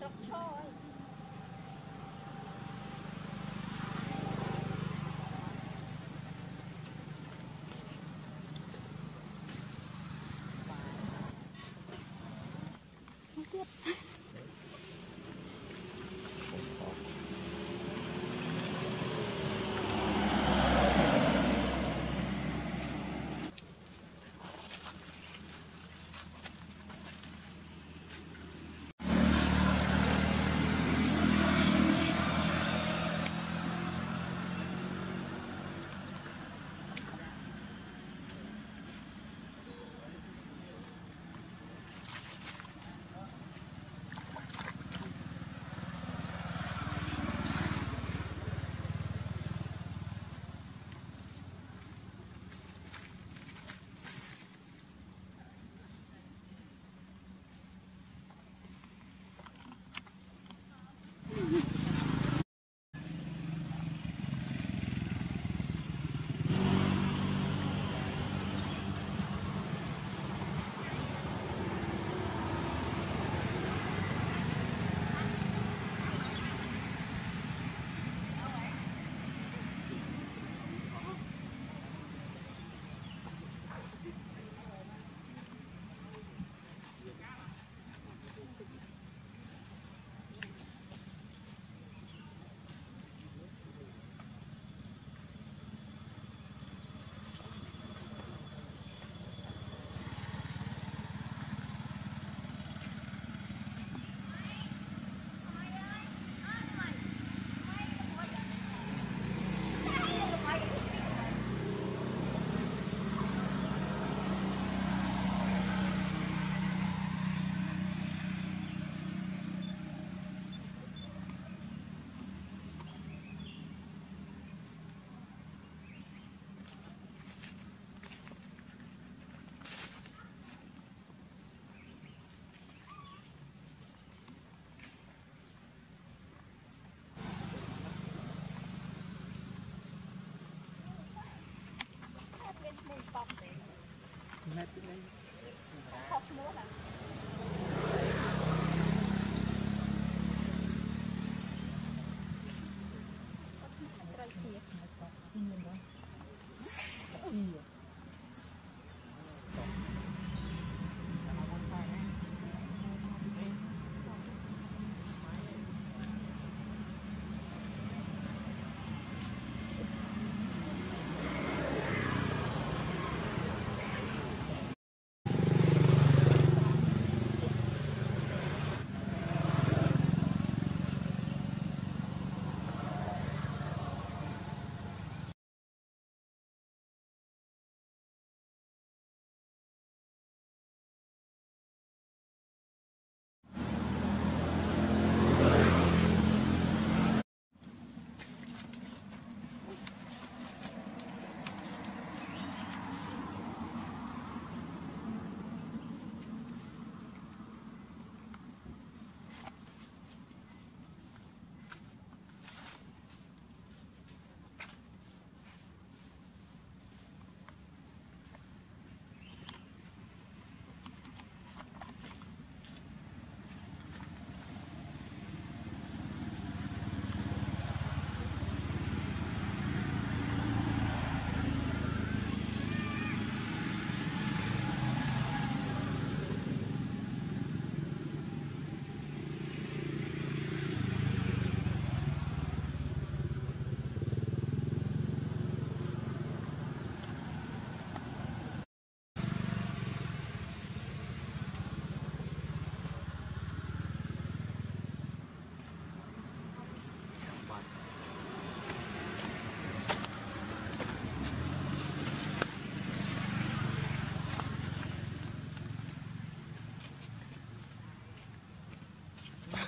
ស្រុ I met the name.